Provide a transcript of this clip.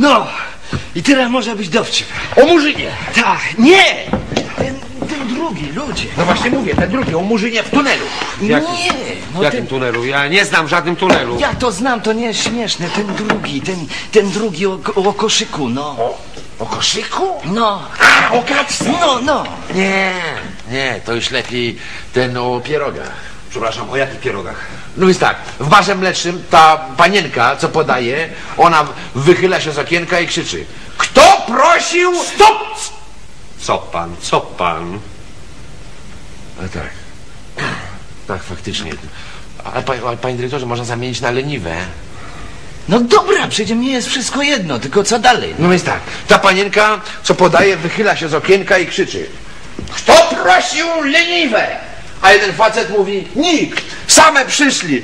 No, i teraz może być dowcip. O Murzynie! Tak, nie! Ten, ten drugi, ludzie. No właśnie mówię, ten drugi, o Murzynie w tunelu. Nie, no Jakim ten, tunelu? Ja nie znam w żadnym tunelu. ja to znam, to nie jest śmieszne. Ten drugi, ten, ten drugi o, o koszyku, no. O, o koszyku? No, A, o kacce! no, no. Nie, nie, to już lepiej ten o pierogach. Przepraszam, o jakich pierogach? No więc tak, w barze mlecznym ta panienka, co podaje, ona wychyla się z okienka i krzyczy Kto prosił? Stop! Co pan, co pan? A tak, tak faktycznie. Ale, pa- ale panie dyrektorze, można zamienić na leniwe. No dobra, przecież mnie jest wszystko jedno, tylko co dalej? No więc tak, ta panienka, co podaje, wychyla się z okienka i krzyczy Kto prosił leniwe? A jeden facet mówi Nikt, same przyszli.